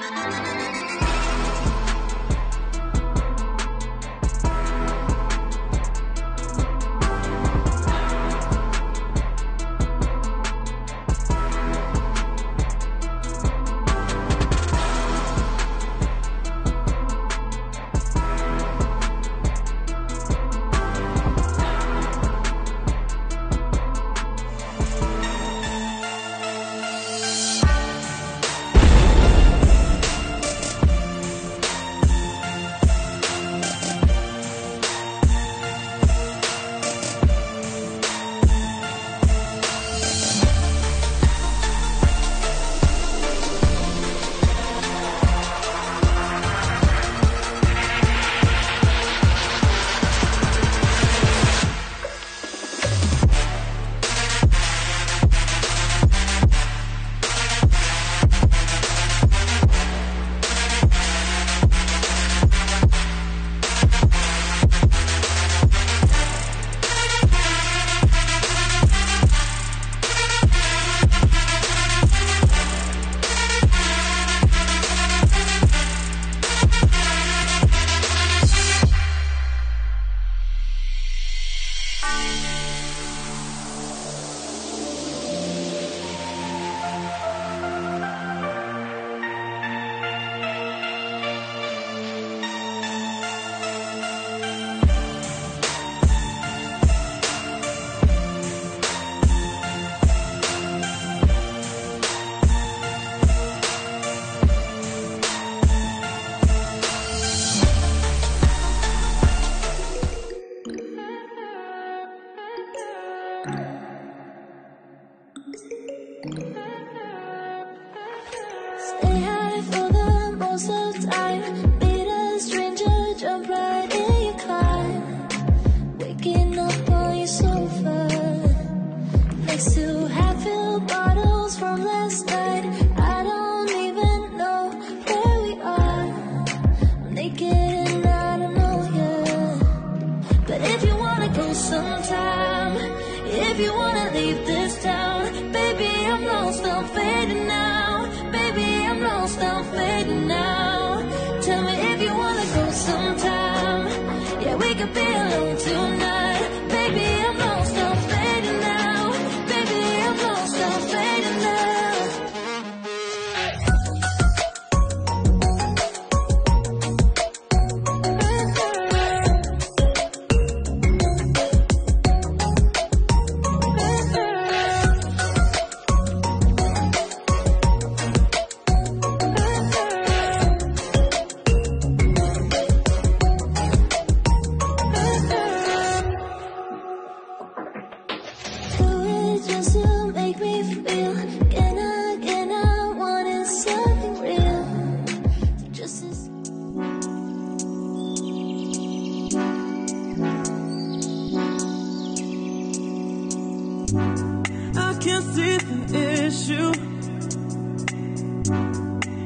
Música could be alone tonight.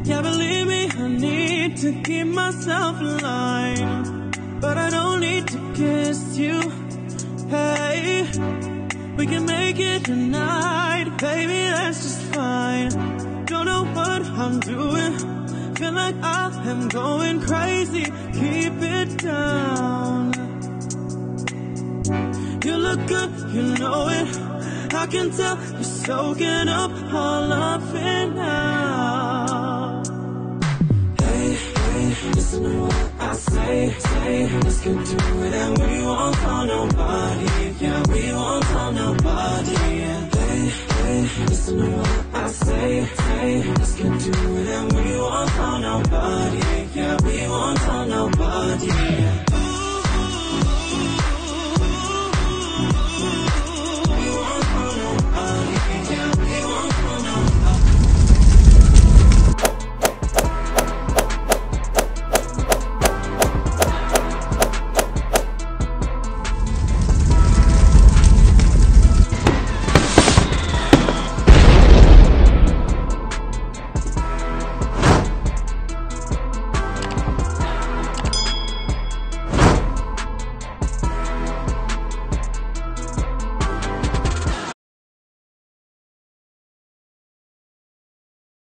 Yeah, believe me, I need to keep myself alive. But I don't need to kiss you. Hey, we can make it tonight, baby, that's just fine. Don't know what I'm doing. Feel like I am going crazy. Keep it down. You look good, you know it. I can tell you're soaking up all of it now. Listen to what I say, say. Let's get to it and we won't call nobody. Yeah, we won't call nobody. Hey, hey, listen to what I say, say. Let's get to it and we won't call nobody. Yeah, we won't call nobody.